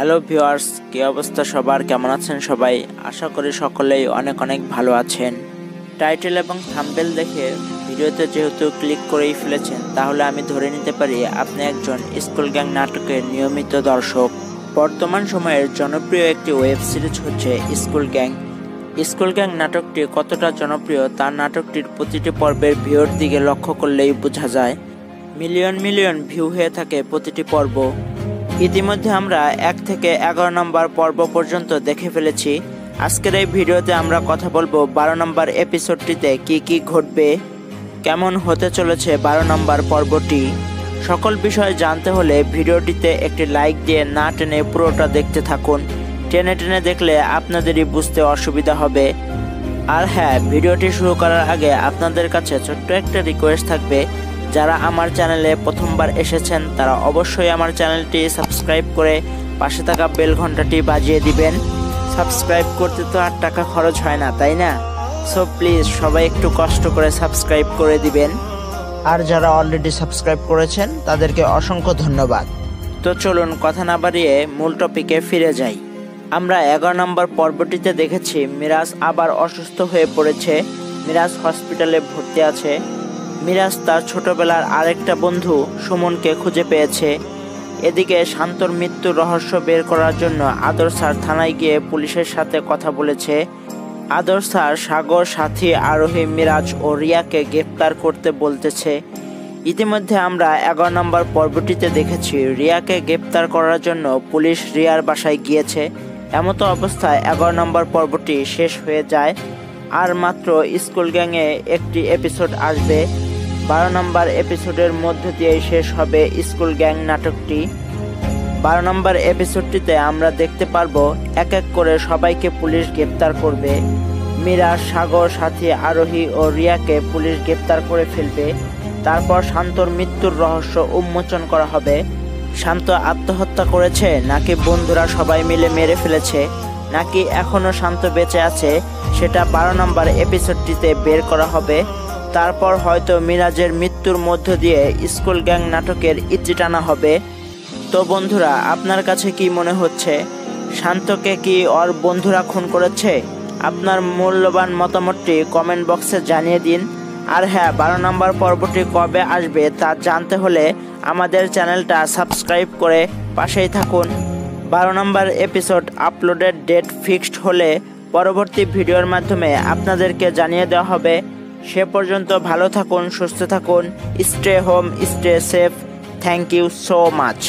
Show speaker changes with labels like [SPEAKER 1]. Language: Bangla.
[SPEAKER 1] হ্যালো ভিউয়ার্স কী অবস্থা সবার? কেমন আছেন সবাই? আশা করি সকলেই অনেক অনেক ভালো আছেন। টাইটেল এবং থাম্বেল দেখে ভিডিওতে যেহেতু ক্লিক করেই ফেলেছেন, তাহলে আমি ধরে নিতে পারি আপনি একজন স্কুল গ্যাং নাটকের নিয়মিত দর্শক। বর্তমান সময়ের জনপ্রিয় একটি ওয়েব সিরিজ হচ্ছে স্কুল গ্যাং স্কুল গ্যাং নাটকটি কতটা জনপ্রিয় তার নাটকটির প্রতিটি পর্বের ভিউর দিকে লক্ষ্য করলেই বোঝা যায়। মিলিয়ন মিলিয়ন ভিউ হয়ে থাকে প্রতিটি পর্ব। ইতিমধ্যে আমরা এক থেকে এগারো নম্বর পর্ব পর্যন্ত দেখে ফেলেছি। আজকের এই ভিডিওতে আমরা কথা বলব বারো নম্বর এপিসোডটিতে কি কি ঘটবে, কেমন হতে চলেছে বারো নম্বর পর্বটি। সকল বিষয় জানতে হলে ভিডিওটিতে একটি লাইক দিয়ে না টেনে পুরোটা দেখতে থাকুন। টেনে টেনে দেখলে আপনাদেরই বুঝতে অসুবিধা হবে। আর হ্যাঁ ভিডিওটি শুরু করার আগে আপনাদের কাছে ছোট্ট একটা রিকোয়েস্ট থাকবে। যারা আমার চ্যানেলে প্রথমবার এসেছেন, তারা অবশ্যই আমার চ্যানেলটি সাবস্ক্রাইব করে পাশে থাকা বেল ঘন্টাটি বাজিয়ে দিবেন। সাবস্ক্রাইব করতে তো আর টাকা খরচ হয় না, তাই না? সো প্লিজ সবাই একটু কষ্ট করে সাবস্ক্রাইব করে দিবেন। আর যারা অলরেডি সাবস্ক্রাইব করেছেন, তাদেরকে অসংখ্য ধন্যবাদ। তো চলুন, কথা না বাড়িয়ে মূল টপিকে ফিরে যাই। আমরা এগারো নম্বর পর্বটিতে দেখেছি, মিরাজ আবার অসুস্থ হয়ে পড়েছে। মিরাজ হসপিটালে ভর্তি আছে। মিরাজ তার ছোটবেলার আরেকটা বন্ধু সুমনকে খুঁজে পেয়েছে। এদিকে শান্তর মৃত্যুর রহস্য বের করার জন্য আদর স্যার থানায় গিয়ে পুলিশের সাথে কথা বলেছে। আদর স্যার, সাগর, সাথী, আরোহী, মিরাজ ও রিয়াকে গ্রেপ্তার করতে বলতেছে। ইতিমধ্যে আমরা এগারো নম্বর পর্বটিতে দেখেছি, রিয়াকে গ্রেপ্তার করার জন্য পুলিশ রিয়ার বাসায় গিয়েছে। এমতো অবস্থায় এগারো নম্বর পর্বটি শেষ হয়ে যায়। আর মাত্র স্কুল গ্যাংয়ে একটি এপিসোড আসবে। বারো নম্বর এপিসোডের মধ্য দিয়ে শেষ হবে স্কুল গ্যাং নাটকটি। বারো নম্বর এপিসোডটিতে আমরা দেখতে পারব এক এক করে সবাইকে পুলিশ গ্রেপ্তার করবে। মীরা, সাগর, সাথী, আরোহী ও রিয়াকে পুলিশ গ্রেপ্তার করে ফেলবে। তারপর শান্তর মৃত্যুর রহস্য উন্মোচন করা হবে। শান্ত আত্মহত্যা করেছে নাকি বন্ধুরা সবাই মিলে মেরে ফেলেছে? নাকি এখনও শান্ত বেঁচে আছে? সেটা বারো নম্বর এপিসোডটিতে বের করা হবে। তারপর হয়তো মিরাজের মৃত্যুর মধ্য দিয়ে স্কুল গ্যাং নাটকের ইতি টানা হবে। তো বন্ধুরা, আপনার কাছে কি মনে হচ্ছে? শান্তকে কি ওর বন্ধুরা খুন করেছে? আপনার মূল্যবান মতামতটি কমেন্ট বক্সে জানিয়ে দিন। আর হ্যাঁ বারো নম্বর পর্বটি কবে আসবে তা জানতে হলে আমাদের চ্যানেলটা সাবস্ক্রাইব করে পাশেই থাকুন। বারো নম্বর এপিসোড আপলোডের ডেট ফিক্সড হলে পরবর্তী ভিডিওর মাধ্যমে আপনাদেরকে জানিয়ে দেওয়া হবে। সে পর্যন্ত ভালো থাকুন সুস্থ থাকুন stay home stay safe thank you so much